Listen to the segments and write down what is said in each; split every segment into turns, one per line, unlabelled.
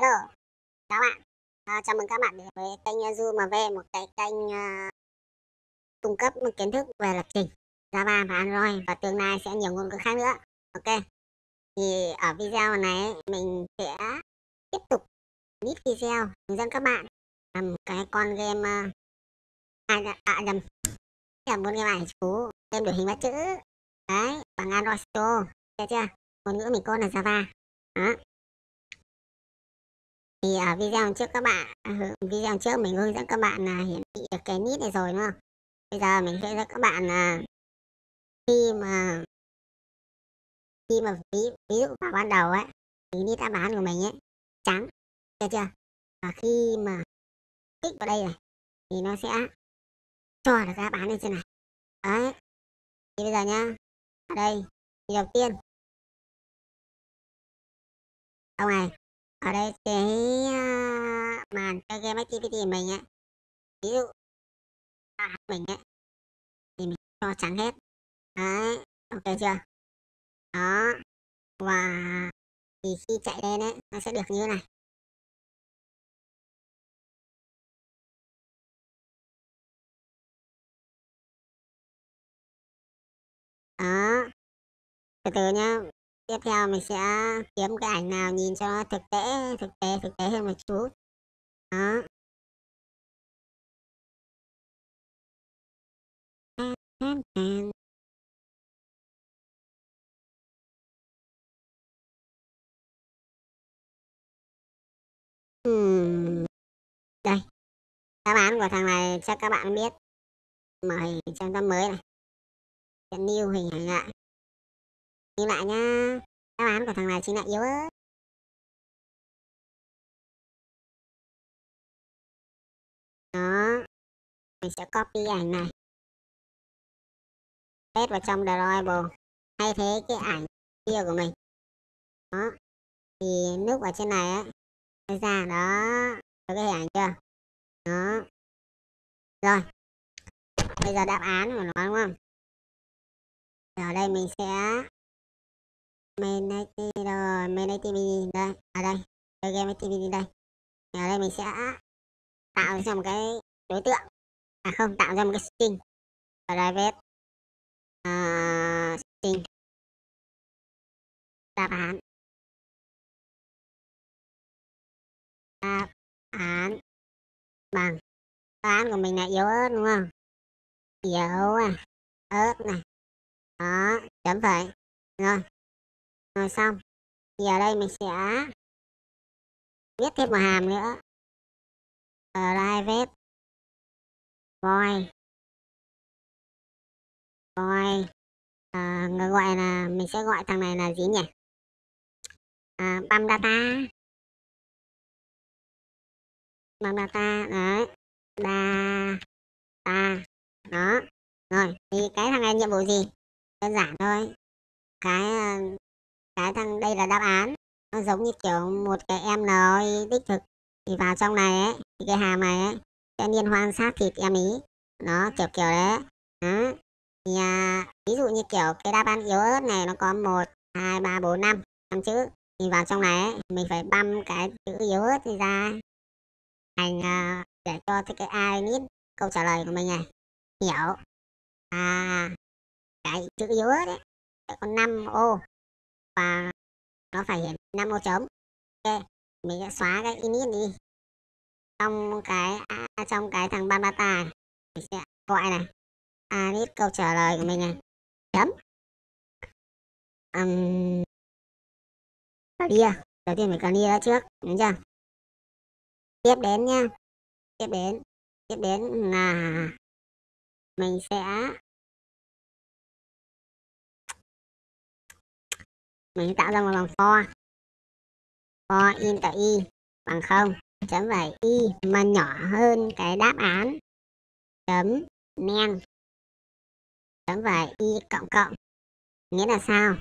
Hello, chào bạn. À, chào mừng các bạn đến với kênh à, uh, MV, một cái kênh uh, cung cấp một kiến thức về lập trình Java và Android và tương lai sẽ nhiều ngôn ngữ khác nữa. Ok. Thì ở video này mình sẽ tiếp tục nít video hướng dẫn các bạn làm cái con game uh, à, à, dạ, à nhầm. Là một game ảnh chú game đổi hình bắt chữ. Đấy bằng Android Studio. Được chưa? Ngôn ngữ mình code là Java. Đó thì ở video trước các bạn ừ, video trước mình hướng dẫn các bạn là hiển thị được cái nít này rồi đúng không? Bây giờ mình sẽ cho các bạn là khi mà khi mà ví, ví dụ vào ban đầu ấy thì nít đáp án của mình ấy trắng được chưa? Và khi mà kích vào đây này thì nó sẽ cho được đáp án lên trên này. Đấy. Thì bây giờ nhá ở đây thì đầu tiên ông này ở đây cái uh, màn chơi game activity mình ấy ví dụ mình ấy thì mình cho trắng hết. Đấy ok chưa? Đó và thì khi chạy lên ấy nó sẽ được như này. Đó. Từ từ nhá tiếp theo mình sẽ kiếm cái ảnh nào nhìn cho nó thực tế thực tế thực tế hơn một chút đó Hmm. Đây, đáp án của thằng này chắc các bạn biết. Mời trong tâm mới này. Hiện new hình ảnh lại. Nhìn lại nha Đáp án của thằng này chính là yếu ớt. Đó. Mình sẽ copy ảnh này. Paste vào trong drawable. Thay thế cái ảnh kia của mình. Đó. Thì nút ở trên này á. ra, đó. Có cái hình ảnh chưa? Đó. Rồi. Bây giờ đáp án của nó, đúng không? Ở đây mình sẽ main activity rồi main TV đây. Ở đây chơi game activity đây. Ở đây mình sẽ tạo ra một cái đối tượng. À không tạo ra một cái string. Ở đây viết uh, string. Đáp án. Đáp án bằng. Đáp án của mình là yếu ớt đúng không? Yếu à ớt này. Đó chấm phẩy. Rồi rồi xong. Thì ở đây mình sẽ viết thêm một hàm nữa. Private viết void void à, người gọi là mình sẽ gọi thằng này là gì nhỉ? À, băm data. Băm data đấy. Data. Đó. Rồi thì cái thằng này nhiệm vụ gì? Đơn giản thôi. Cái ờ, cái thằng đây là đáp án. Nó giống như kiểu một cái em nói đích thực. Thì vào trong này ấy thì cái hàm này ấy sẽ liên hoan sát thịt em ý. Nó kiểu kiểu đấy. Đó. Thì à, ví dụ như kiểu cái đáp án yếu ớt này nó có một hai ba bốn năm. Năm chữ. Thì vào trong này ấy, mình phải băm cái chữ yếu ớt ra thành à, để cho cái ai nít câu trả lời của mình này. Hiểu. À cái chữ yếu ớt ấy có 5 ô và nó phải hiển 5 ô chấm, ok mình sẽ xóa cái init đi. Trong cái à, à trong cái thằng bambata mình sẽ gọi này. Init câu trả lời của mình này. Chấm. Um, clear à? đầu tiên phải clear trước đúng chưa? Tiếp đến nha. Tiếp đến tiếp đến là mình sẽ mình tạo ra một vòng for. For inter y bằng không. Chấm vậy y mà nhỏ hơn cái đáp án. Chấm men chấm vậy y cộng cộng. Nghĩa là sao?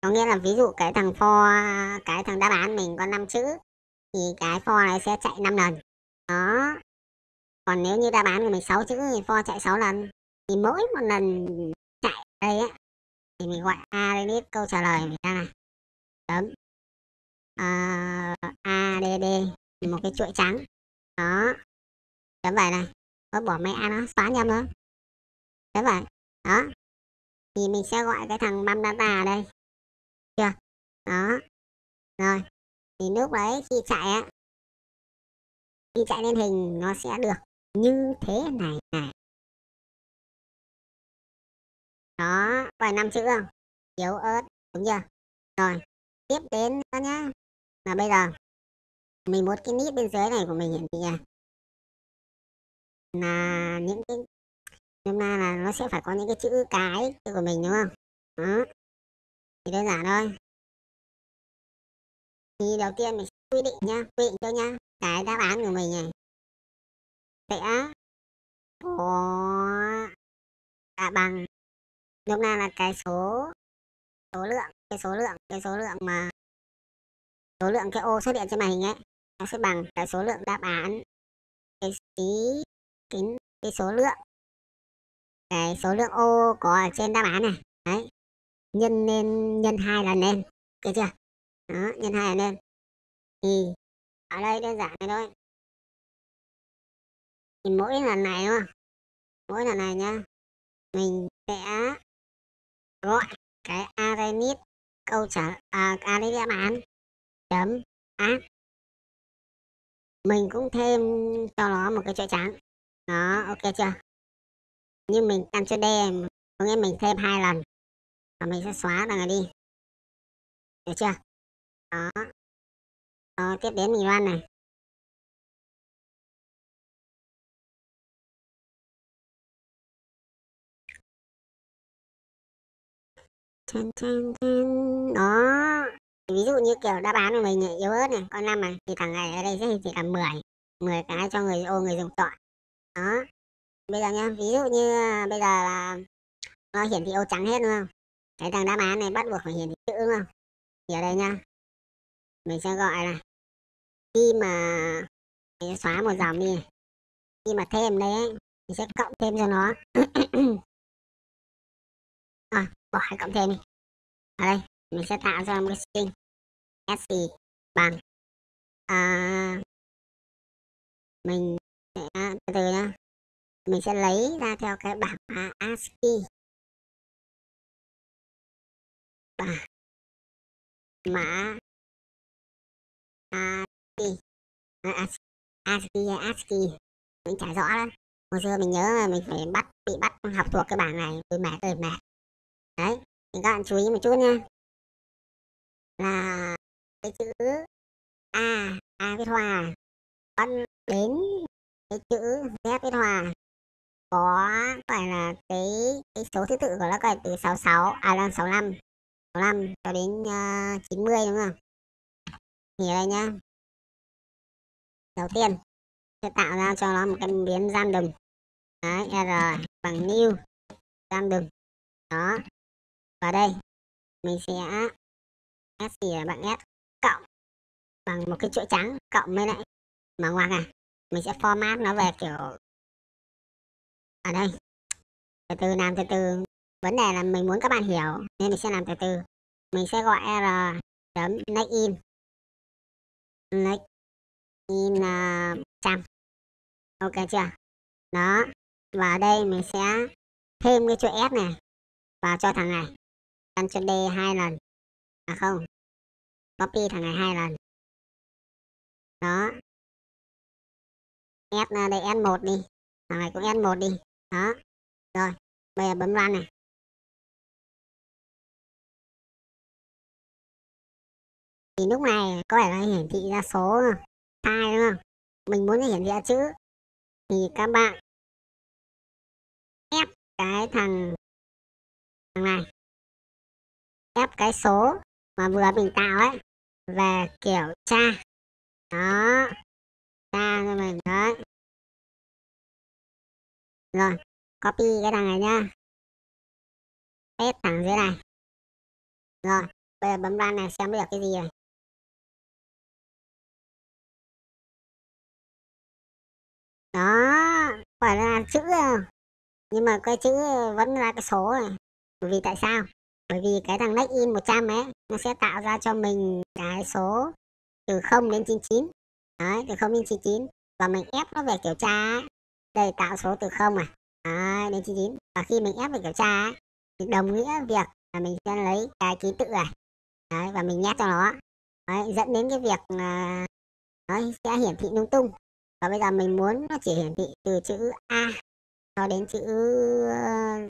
Có nghĩa là ví dụ cái thằng for, cái thằng đáp án mình có 5 chữ, thì cái for này sẽ chạy 5 lần. Đó. Còn nếu như đáp án của mình 6 chữ thì for chạy 6 lần. Thì mỗi một lần chạy đây á thì mình gọi a lên câu trả lời mình ra này chấm uh, add một cái chuỗi trắng. Đó. Chấm vậy này có bỏ mẹ nó xóa nhầm thôi chấm vậy đó. Thì mình sẽ gọi cái thằng băm data ở đây. Chưa? Đó. Rồi. Thì lúc đấy khi chạy á khi chạy lên hình nó sẽ được như thế này này đó vài năm chữ không? Yếu ớt đúng chưa? Rồi tiếp đến nữa nhá. Là bây giờ mình muốn cái nít bên dưới này của mình hiển thị là những cái hôm nay là nó sẽ phải có những cái chữ cái của mình đúng không? Đó. Thì đơn giản thôi. Thì đầu tiên mình quy định nhá quy định cho nhá cái đáp án của mình này. Sẽ có à, bằng lúc nào là cái số số lượng cái số lượng cái số lượng mà số lượng cái ô xuất hiện trên màn hình ấy nó sẽ bằng cái số lượng đáp án cái tí cái, cái số lượng cái số lượng ô có ở trên đáp án này. Đấy nhân lên nhân hai lần lên được chưa? Đó nhân hai lần lên thì ở đây đơn giản này thôi. Thì mỗi lần này đúng không? Mỗi lần này nhá mình sẽ gọi cái Arenit câu trả à, array đáp án chấm add. Mình cũng thêm cho nó một cái chuỗi trắng đó ok chưa? Nhưng mình căn cho d có nghĩa mình thêm hai lần. Và mình sẽ xóa thằng này đi. Được chưa? Đó. Đó tiếp đến mình run này. Chan chan chan đó. Ví dụ như kiểu đáp án của mình yếu ớt này, con năm này thì thằng này ở đây sẽ chỉ là 10 10 cái cho người ô, người dùng chọn. Đó. Bây giờ nhá, ví dụ như à, bây giờ là nó hiển thị ô trắng hết, đúng không? Cái thằng đáp án này bắt buộc phải hiển thị chữ, đúng không? Thì ở đây nha mình sẽ gọi là khi mà mình xóa một dòng đi khi mà thêm đấy, thì sẽ cộng thêm cho nó. bỏ hai cộng thêm đi. Ở đây mình sẽ tạo ra một cái string. Sc bằng à, mình sẽ từ từ nhá. Mình sẽ lấy ra theo cái bảng ASCII bảng mã ASCII ASCII ASCII mình chả rõ lắm hồi xưa mình nhớ là mình phải bắt bị bắt học thuộc cái bảng này tôi mệt tôi mệt đấy thì các bạn chú ý một chút nha là cái chữ a a viết hòa à? con đến cái chữ z viết hòa à? có phải là cái cái số thứ tự của nó là từ 66 à là 65 65 cho đến ờ, uh, 90 đúng không? Thì đây nhá. Đầu tiên sẽ tạo ra cho nó một cái biến random đấy r bằng new random đó và đây mình sẽ s thì bạn s cộng bằng một cái chuỗi trắng cộng với lại mở ngoặc à. Mình sẽ format nó về kiểu ở đây. Từ từ làm từ từ. Vấn đề là mình muốn các bạn hiểu nên mình sẽ làm từ từ. Mình sẽ gọi r chấm next in. Next in uh, trăm. Ok chưa? Đó. Và ở đây mình sẽ thêm cái chuỗi s này vào cho thằng này căn cho d hai lần à không copy thằng này hai lần. Đó. S ờ, đây s một đi, thằng này cũng s một đi. Đó. Rồi, bây giờ bấm run này. Thì lúc này có phải là hiển thị ra số sai đúng không? Mình muốn hiển thị ra chữ. Thì các bạn ép cái thằng thằng này ép cái số mà vừa mình tạo ấy về kiểu tra. Đó, tra cho mình đấy rồi, copy cái thằng này nhá. Paste thẳng dưới này. Rồi, bây giờ bấm run này, xem được cái gì rồi. Đó, phải là chữ nhưng mà cái chữ vẫn là cái số này vì tại sao? Bởi vì cái thằng next in 100 ấy nó sẽ tạo ra cho mình cái số từ 0 đến 99 đấy từ 0 đến 99 và mình ép nó về kiểu tra đây tạo số từ 0 à. Đấy, đến 99 và khi mình ép về kiểu tra thì đồng nghĩa việc là mình sẽ lấy cái ký tự này. Đấy, và mình nhét cho nó. Đấy, dẫn đến cái việc uh, nó sẽ hiển thị lung tung. Và bây giờ mình muốn nó chỉ hiển thị từ chữ A cho đến chữ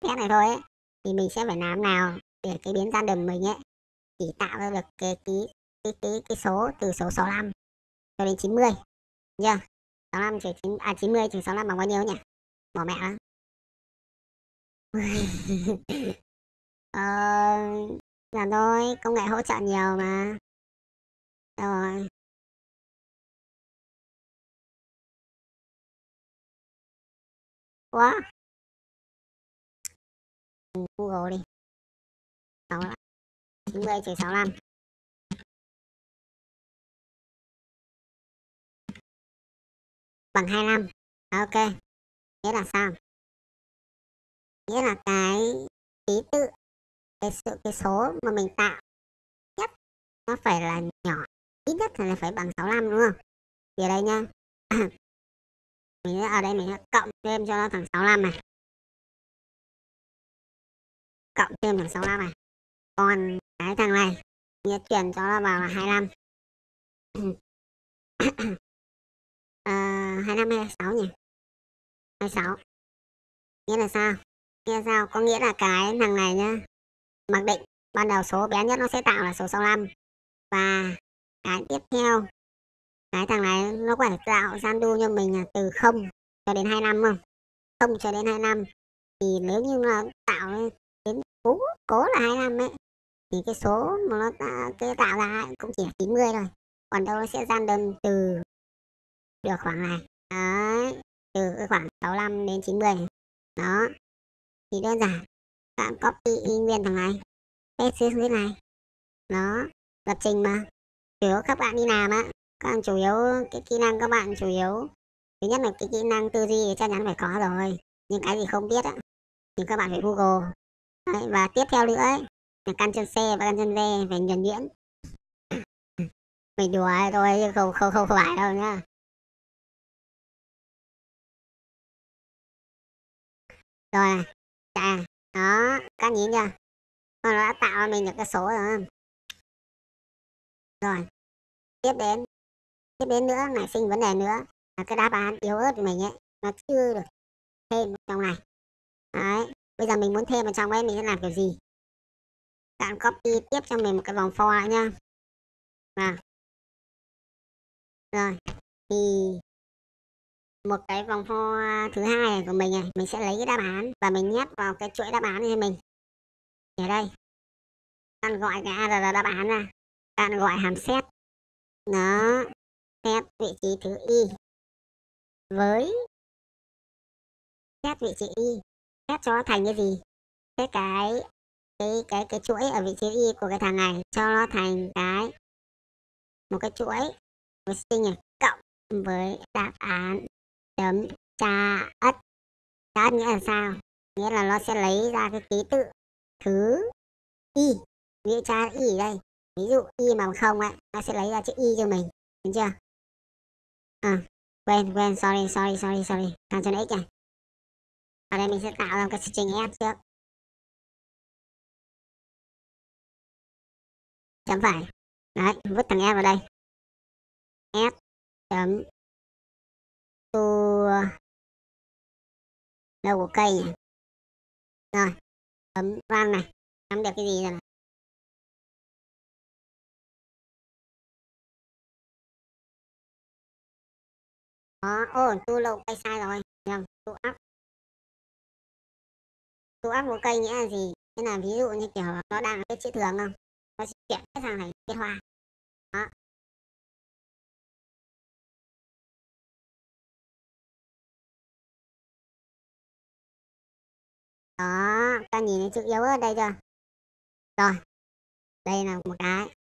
Z này thôi ấy thì mình sẽ phải làm nào? Để cái biến random mình ấy chỉ tạo ra được cái cái cái, cái, cái số từ số 65 cho đến 90 chưa 65 trừ 9 à 90 trừ 65 bằng bao nhiêu nhỉ? Bỏ mẹ lắm ờ là thôi công nghệ hỗ trợ nhiều mà. Rồi. Quá ừ, Google đi. 6 90 trừ 65 bằng 25 ok. Nghĩa là sao? Nghĩa là cái ký tự, cái sự, cái số mà mình tạo nhất, nó phải là nhỏ, ít nhất là phải bằng 65 đúng không? Thì ở đây nha. Mình ở đây mình sẽ cộng thêm cho nó thằng 65 này. Cộng thêm thằng 65 này còn cái thằng này nghĩa chuyển cho nó vào là 25 à, 25 hay 26 nhỉ? 26 nghĩa là sao? Nghĩa là sao? Có nghĩa là cái thằng này nhá mặc định ban đầu số bé nhất nó sẽ tạo là số 65 và cái tiếp theo cái thằng này nó phải tạo gian đu cho mình là từ 0 cho đến 25 không? 0 cho đến 25 thì nếu như nó tạo đến cố cố là 25 ấy thì cái số mà nó cái tạo ra cũng chỉ là 90 thôi. Còn đâu nó sẽ gian đơn từ được khoảng này. Đấy từ cái khoảng 65 đến 90 đó. Thì đơn giản. Bạn copy y nguyên thằng này paste dưới này. Nó lập trình mà. Chủ yếu các bạn đi làm á các bạn chủ yếu cái kỹ năng các bạn chủ yếu thứ nhất là cái kỹ năng tư duy thì chắc chắn phải có rồi. Nhưng cái gì không biết á thì các bạn phải google. Đấy, và tiếp theo nữa ấy, căn chân C và căn chân V phải nhuần nhuyễn. Mình đùa thôi chứ không không không phải đâu nhá. Rồi à, đó các nhìn chưa? Nó đã tạo ra mình được cái số rồi rồi tiếp đến tiếp đến nữa nảy sinh vấn đề nữa là cái đáp án yếu ớt của mình ấy nó chưa được thêm trong này. Đấy bây giờ mình muốn thêm vào trong ấy mình sẽ làm kiểu gì bạn copy tiếp cho mình một cái vòng for nha. À. rồi, thì một cái vòng for thứ hai của mình này, mình sẽ lấy cái đáp án và mình nhét vào cái chuỗi đáp án cho mình. Ở đây. Bạn gọi cái a là đáp án ra. Bạn gọi hàm xét. Nó xét vị trí thứ y với xét vị trí y. Xét cho thành cái gì? Cái cái cái cái cái chuỗi ở vị trí y của cái thằng này, cho nó thành cái, một cái chuỗi một string này, cộng với đáp án chấm tra ất. Tra ất nghĩa là sao? Nghĩa là nó sẽ lấy ra cái ký tự thứ y, nghĩa tra y ở đây. Ví dụ y mà không ấy, nó sẽ lấy ra chữ y cho mình, được chưa? À quên quên, sorry sorry sorry sorry. Thằng cho nó x này. Ở đây mình sẽ tạo ra một cái string s trước. Chấm phải đấy, vứt thằng f vào đây. S chấm to đâu của cây nhỉ rồi, chấm van này. Chấm được cái gì rồi này? Đó, ô tu lộ cây sai rồi. Nhầm tu áp tu áp của cây nghĩa là gì? Thế là ví dụ như kiểu nó đang cái chữ thường không? Nó sẽ chuyển sang thành kết hoa. Đó. Đó, ta nhìn thấy chữ yếu ở đây chưa? Rồi, đây là một cái.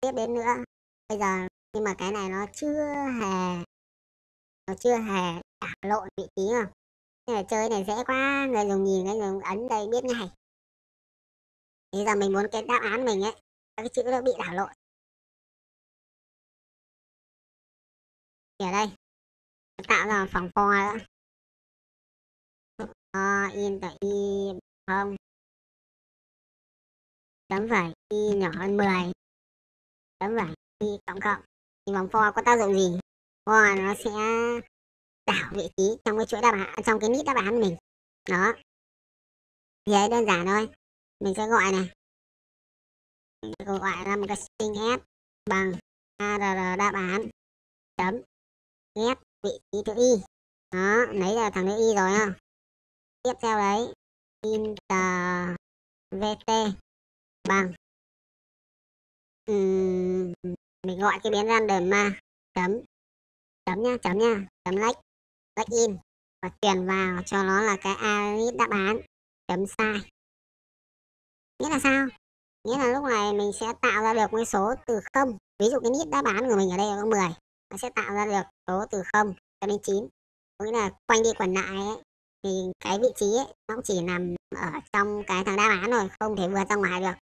Tiếp đến nữa, bây giờ nhưng mà cái này nó chưa hề, nó chưa hề đảo lộn vị trí không nên là chơi này dễ quá, người dùng nhìn cái dùng ấn đây biết ngay. Bây giờ mình muốn cái đáp án mình ấy cái chữ nó bị đảo lộn. Ở đây. Tạo ra phòng for đó. Uh, in tờ y không. Chấm phẩy y nhỏ hơn 10 chấm phẩy y cộng cộng. Thì vòng for có tác dụng gì? For nó sẽ đảo vị trí trong cái chuỗi đáp án trong cái nít đáp án mình. Đó. Thì ấy đơn giản thôi. Mình sẽ gọi này mình gọi là một cái string s bằng arr đáp án. Chấm. Ghép vị trí chữ y. Đó lấy là thằng chữ y rồi ha. Tiếp theo đấy. Inter vt bằng. Uhm, mình gọi cái biến random mà. Chấm. Chấm nha chấm nha chấm lách. Lách in. Và truyền vào cho nó là cái a đáp án. Chấm sai. Nghĩa là sao? Nghĩa là lúc này mình sẽ tạo ra được cái số từ không. Ví dụ cái nít đáp án của mình ở đây là có 10 nó sẽ tạo ra được số từ 0 cho đến 9 có nghĩa là quanh đi quẩn lại ấy, thì cái vị trí ấy, nó chỉ nằm ở trong cái thằng đáp án rồi không thể vượt ra ngoài được.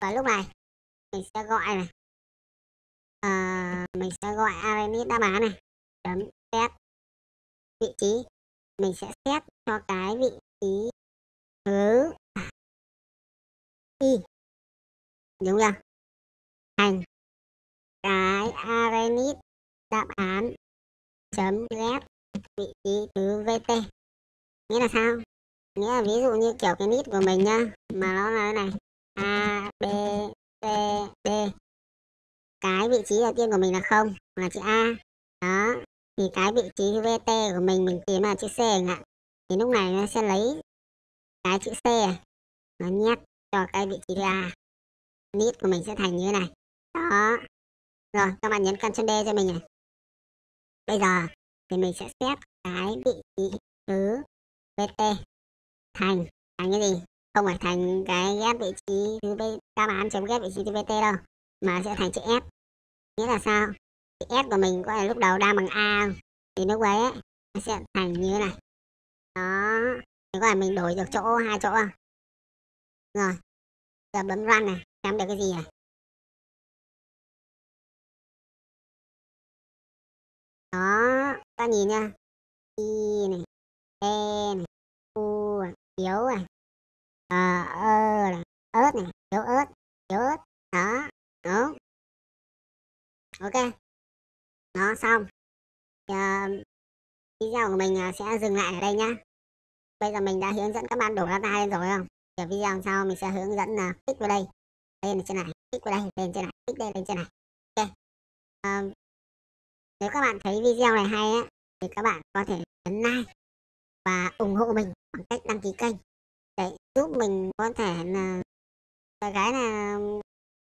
Và lúc này mình sẽ gọi này. À, mình sẽ gọi arenit đáp án này. Chấm set vị trí. Mình sẽ xét cho cái vị trí thứ y đúng không? Thành cái arenit đáp án chấm ghép vị trí thứ vt. Nghĩa là sao? Nghĩa là ví dụ như kiểu cái nít của mình nhá, mà nó là này. A, b, c, d. Cái vị trí đầu tiên của mình là không là chữ a. Đó. Thì cái vị trí vt của mình mình tìm là chữ c ạ thì lúc này nó sẽ lấy cái chữ c này nó nhét cho cái vị trí thứ a nít của mình sẽ thành như thế này. Đó. Rồi các bạn nhấn Ctrl D cho mình này. Bây giờ thì mình sẽ xét cái vị trí thứ VT thành thành cái gì? Không phải thành cái ghép vị trí thứ B đáp án chấm ghép vị trí thứ VT đâu mà sẽ thành chữ S nghĩa là sao? Chữ S của mình có là lúc đầu đang bằng A thì lúc ấy ấy, nó sẽ thành như thế này. Đó. Thì có phải mình đổi được chỗ hai chỗ không? Rồi. Giờ bấm run này xem được cái gì này đó ta nhìn nha. Y này e này u này yếu này. Ờ ơ này ớt này yếu ớt yếu ớt. Đó đúng ok. Nó xong. Uh, video của mình uh, sẽ dừng lại ở đây nhá. Bây giờ mình đã hướng dẫn các bạn đổ data lên rồi không? Ở video sau mình sẽ hướng dẫn là uh, kích vào đây lên trên này kích vào đây lên trên này kích đây lên trên này. Ok. Uh, nếu các bạn thấy video này hay á thì các bạn có thể nhấn like và ủng hộ mình bằng cách đăng ký kênh để giúp mình có thể là cái là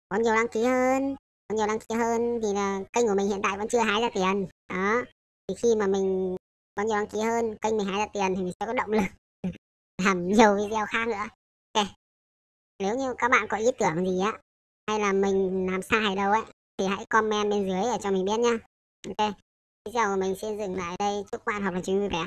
có nhiều đăng ký hơn có nhiều đăng ký hơn thì là kênh của mình hiện tại vẫn chưa hái ra tiền. Đó thì khi mà mình có nhiều đăng ký hơn kênh mình hái ra tiền thì mình sẽ có động lực làm nhiều video khác nữa ok nếu như các bạn có ý tưởng gì á, hay là mình làm sai đâu ấy, thì hãy comment bên dưới để cho mình biết nhá. Ok, video của mình xin dừng lại đây, chúc bạn học hành vui vẻ.